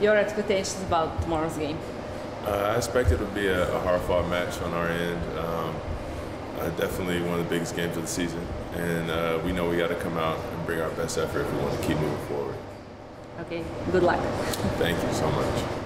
your expectations about tomorrow's game? Uh, I expect it to be a, a hard-fought match on our end. Um, uh, definitely one of the biggest games of the season, and uh, we know we got to come out and bring our best effort if we want to keep moving forward. Okay, good luck. Thank you so much.